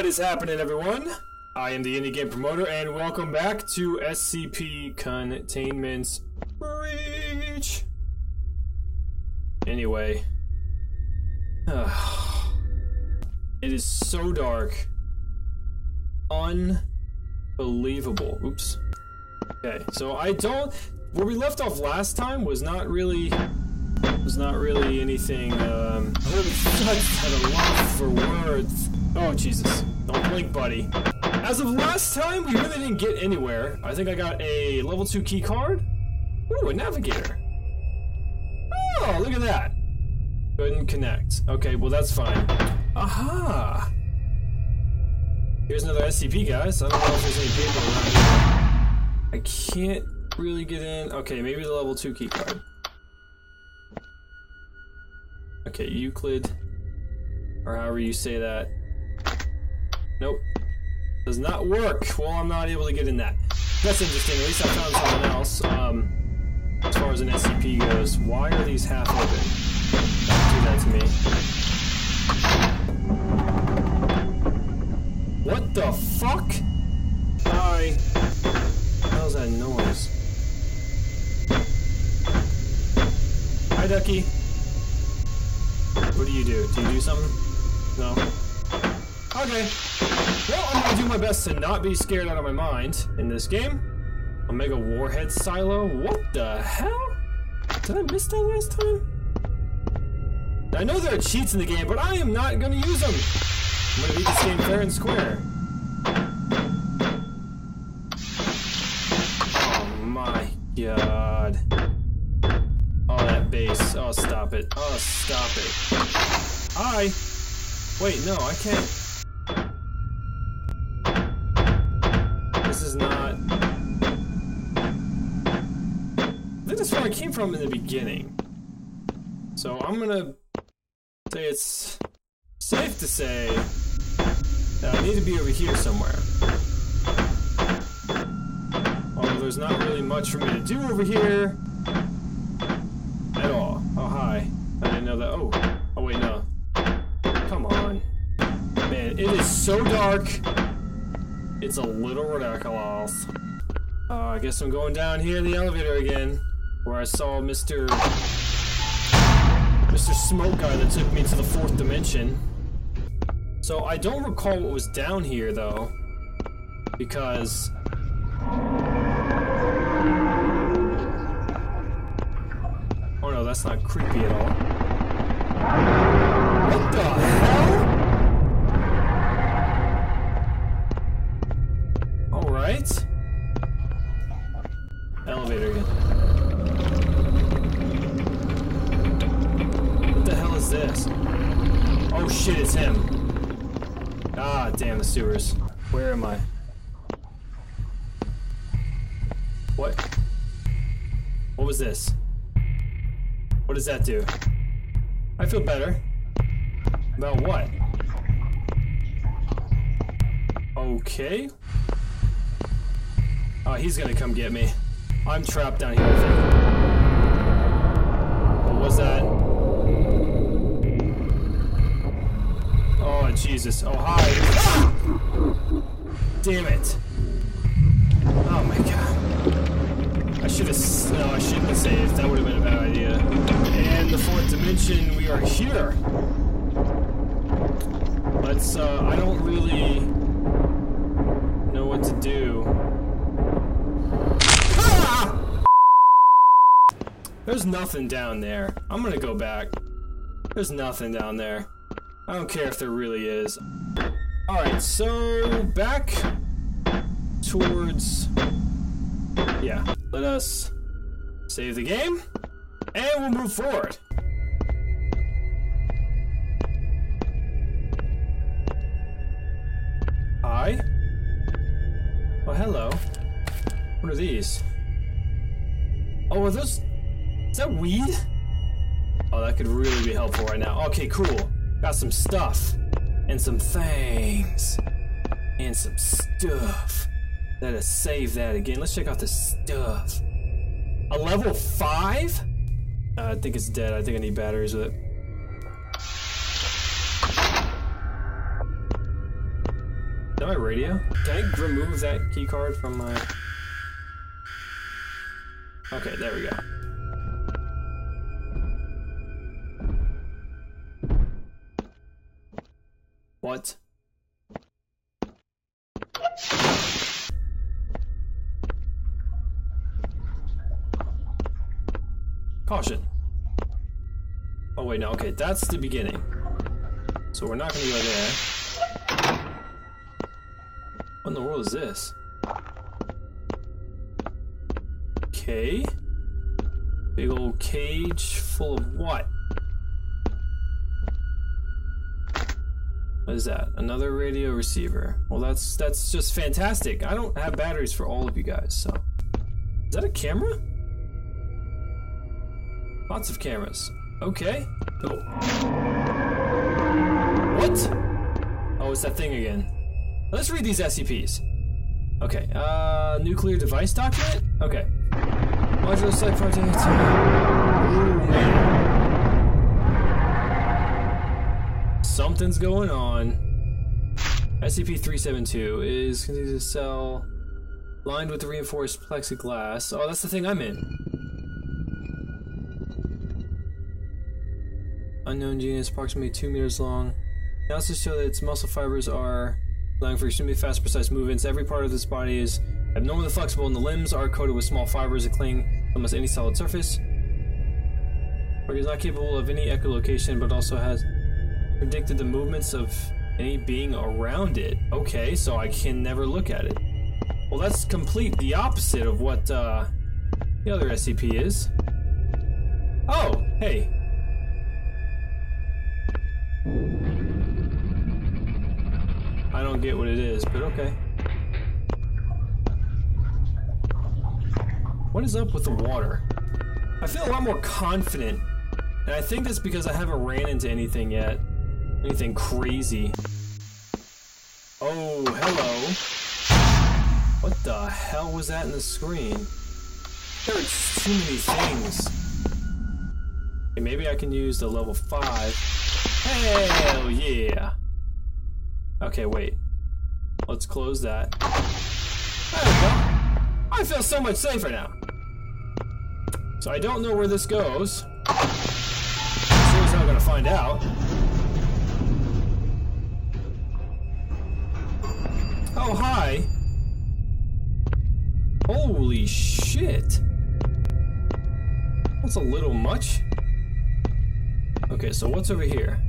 What is happening, everyone? I am the Indie Game Promoter, and welcome back to SCP Containment Breach. Anyway, it is so dark, unbelievable. Oops. Okay, so I don't. Where we left off last time was not really was not really anything. Um, I had a lot for words. Oh Jesus! Don't blink, buddy. As of last time, we really didn't get anywhere. I think I got a level two key card. Ooh, a navigator. Oh, look at that. Couldn't connect. Okay, well that's fine. Aha! Here's another SCP, guys. I don't know if there's any people around here. I can't really get in. Okay, maybe the level two key card. Okay, Euclid, or however you say that. Nope. Does not work. Well, I'm not able to get in that. That's interesting. At least I found something else. Um, as far as an SCP goes, why are these half open? Do that to me. What the fuck? Hi. What hell's that noise? Hi, Ducky. What do you do? Do you do something? No? Okay. Well, I'm gonna do my best to not be scared out of my mind in this game. Omega Warhead Silo? What the hell? Did I miss that last time? I know there are cheats in the game, but I am not gonna use them. I'm gonna beat this game fair and square. Oh my god. Oh, stop it. Oh, stop it. Hi. Wait, no, I can't. This is not... I think that's where I came from in the beginning. So I'm gonna say it's safe to say that I need to be over here somewhere. Although there's not really much for me to do over here at all. Oh, hi. I didn't know that. Oh, oh wait, no. Come on. Man, it is so dark. It's a little ridiculous. Uh, I guess I'm going down here in the elevator again, where I saw Mr. Mr. Smoke Guy that took me to the fourth dimension. So I don't recall what was down here though, because Oh no, that's not creepy at all. What the hell? Alright. Elevator again. What the hell is this? Oh shit, it's him. Ah, damn the sewers. Where am I? What? What was this? What does that do? I feel better. About what? Okay. Oh, he's gonna come get me. I'm trapped down here. What was that? Oh, Jesus. Oh, hi. Ah! Damn it. Oh my god. I should have. No, I shouldn't have saved. That would have been a bad idea. And the fourth dimension, we are here. Let's. Uh, I don't really know what to do. Ah! There's nothing down there. I'm gonna go back. There's nothing down there. I don't care if there really is. Alright, so back towards yeah, let us save the game, and we'll move forward. Hi. Oh, hello. What are these? Oh, are those... Is that weed? Oh, that could really be helpful right now. Okay, cool. Got some stuff. And some things. And some stuff. Let us save that again. Let's check out the stuff. A level 5? Uh, I think it's dead. I think I need batteries with it. my radio? Can I remove that key card from my... Okay, there we go. What? Caution. Oh wait, no, okay, that's the beginning. So we're not gonna go there. What in the world is this? Okay. Big old cage full of what? What is that? Another radio receiver. Well, that's that's just fantastic. I don't have batteries for all of you guys, so. Is that a camera? Lots of cameras. Okay. Oh. What? Oh, it's that thing again. Let's read these SCPs. Okay. Uh, nuclear device document? Okay. Modular site project. Man. Something's going on. SCP-372 is continuing to cell lined with reinforced plexiglass. Oh, that's the thing I'm in. Unknown genus, approximately 2 meters long. Analysis show that its muscle fibers are allowing for extremely fast, precise movements. Every part of this body is abnormally flexible, and the limbs are coated with small fibers that cling to almost any solid surface. It is not capable of any echolocation, but also has predicted the movements of any being around it. Okay, so I can never look at it. Well, that's complete the opposite of what uh, the other SCP is. Oh, hey, I don't get what it is, but okay. What is up with the water? I feel a lot more confident, and I think that's because I haven't ran into anything yet. Anything crazy. Oh, hello. What the hell was that in the screen? There's too many things. Okay, maybe I can use the level 5. Hell yeah! Okay, wait. Let's close that. There we go. I feel so much safer now. So I don't know where this goes. I'm gonna find out. Oh, hi. Holy shit. That's a little much. Okay, so what's over here?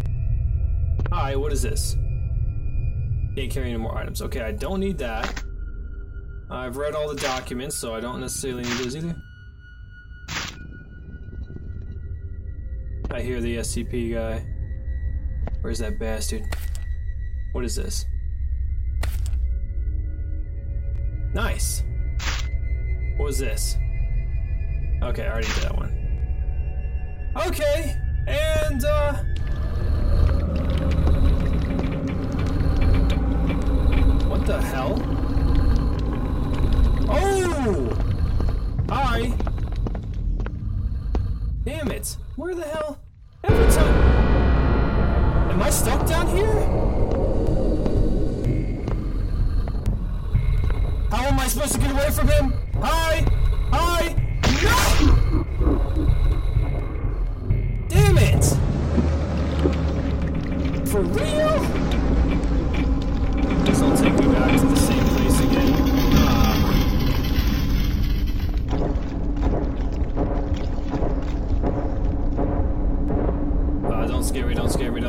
Hi, what is this? Can't carry any more items. Okay, I don't need that. I've read all the documents, so I don't necessarily need those either. I hear the SCP guy. Where's that bastard? What is this? Nice. What was this? Okay, I already did that one. Okay, and uh the hell? Oh! Hi! Damn it! Where the hell? Every time... Am I stuck down here? How am I supposed to get away from him? Hi! Hi! No! Damn it! For real?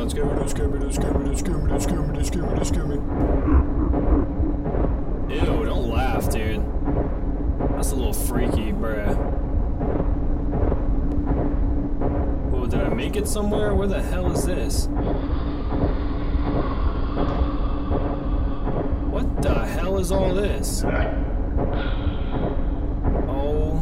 Scare me, don't scare me, don't scare me, don't scare me, don't scare me. Ew, don't laugh, dude. That's a little freaky, bruh. Oh, did I make it somewhere? Where the hell is this? What the hell is all this? Oh.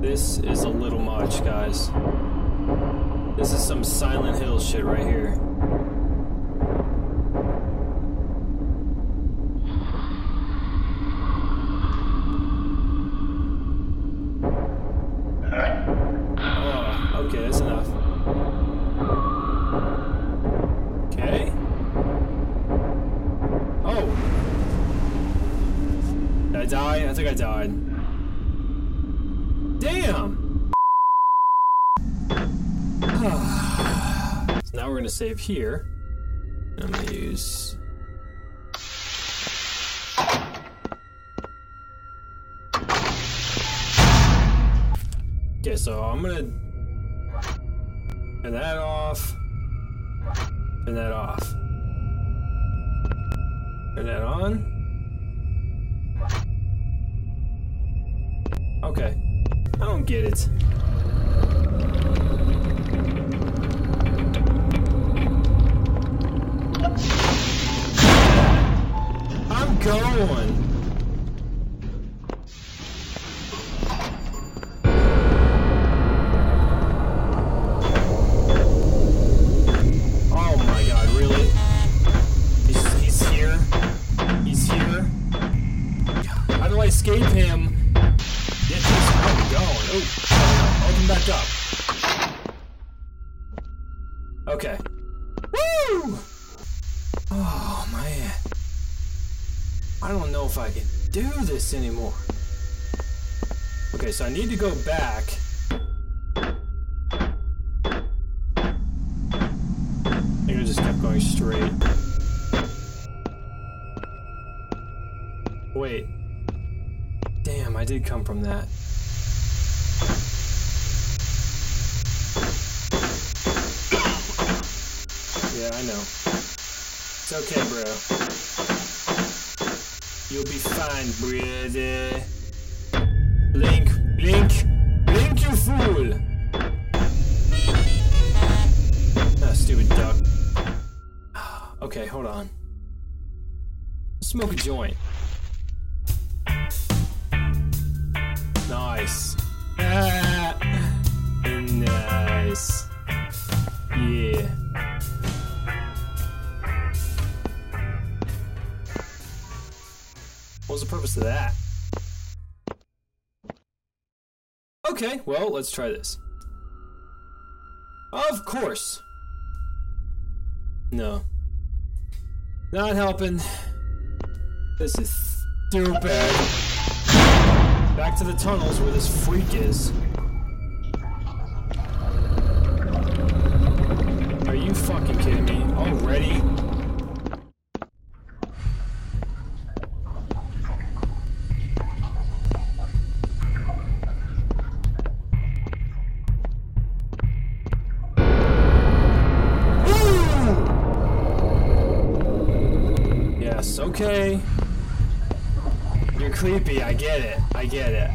This is a little much, guys. This is some Silent Hill shit right here. Okay, that's enough. Okay. Oh. Did I die? I think I died. Damn! so now we're gonna save here. I'm gonna use Okay, so I'm gonna turn that off. Turn that off. Turn that on. Get it. I'm going. Oh my god, really? He's, he's here. He's here. How do I escape him? Get this I'm going. Oh, open back up. Okay. Woo! Oh man. I don't know if I can do this anymore. Okay, so I need to go back. I think I just kept going straight. Wait. Come from that. Yeah, I know. It's okay, bro. You'll be fine, brother. Blink, blink, blink, you fool! Ah, stupid duck. Okay, hold on. Smoke a joint. Nice. Ah, nice. Yeah. What was the purpose of that? Okay, well, let's try this. Of course. No. Not helping. This is stupid. Back to the tunnels where this freak is. Are you fucking kidding me? Already? Yes, okay. You're creepy, I get it. I get it.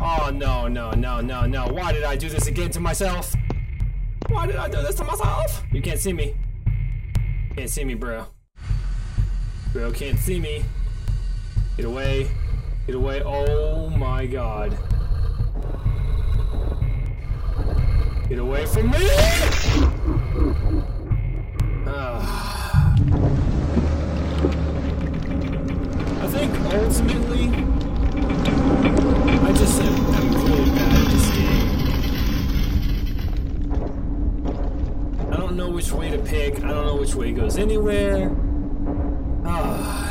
Oh no, no, no, no, no. Why did I do this again to myself? Why did I do this to myself? You can't see me. Can't see me, bro. Bro can't see me. Get away. Get away. Oh my god. Get away from me! Ah. I think ultimately, I just am, am really bad at this game. I don't know which way to pick. I don't know which way goes anywhere. Ah.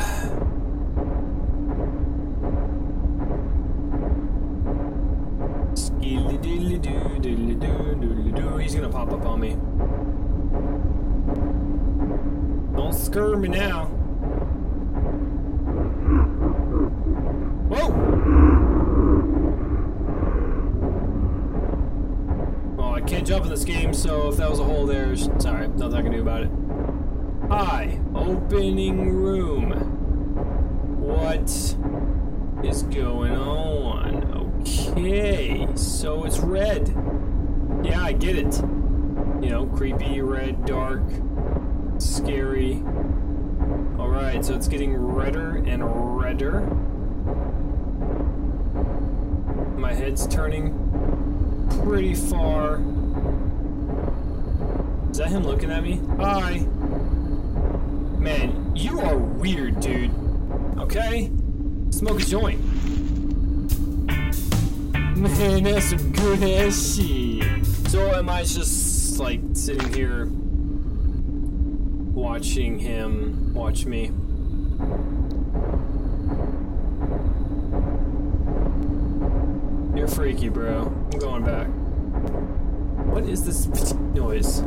He's gonna pop up on me. Don't scare me now. Whoa! Well, I can't jump in this game, so if that was a hole there, sh- sorry, nothing I can do about it. Hi, room. What is going on? Okay, so it's red. Yeah, I get it. You know, creepy, red, dark, scary. Alright, so it's getting redder and redder. My head's turning pretty far. Is that him looking at me? Hi. Man, you are weird, dude. Okay? Smoke a joint. man, that's some good ass shit. So am I just like sitting here watching him watch me? You're freaky, bro. I'm going back. What is this noise?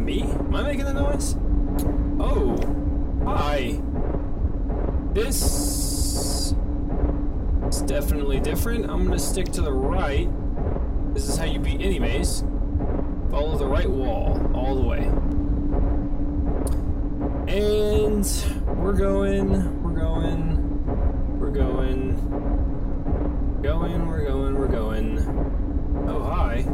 That me? Am I making the noise? Oh. Hi. This is definitely different. I'm gonna stick to the right. This is how you beat any maze. Follow the right wall all the way. And we're going, we're going, we're going, going, we're going, we're going. Oh, hi.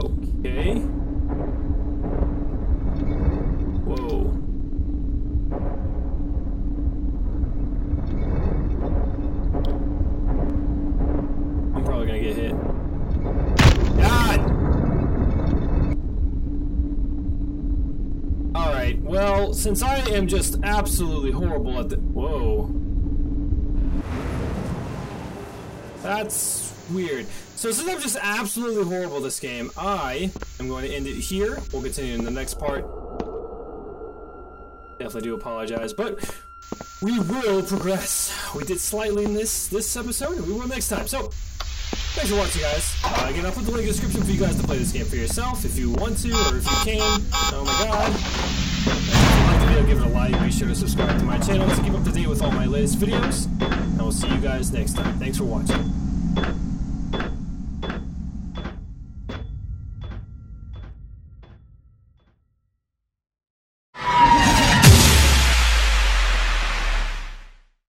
Okay. Whoa. I'm probably gonna get hit. God! Alright, well, since I am just absolutely horrible at the- Whoa. That's weird. So since I'm just absolutely horrible this game, I am going to end it here. We'll continue in the next part. Definitely do apologize, but we will progress. We did slightly in this this episode, and we will next time. So, thanks for watching, guys. Uh, again, I'll put the link in the description for you guys to play this game for yourself if you want to, or if you can. Oh my god. Video, give it a like. Be sure to subscribe to my channel to keep up to date with all my latest videos. And I will see you guys next time. Thanks for watching.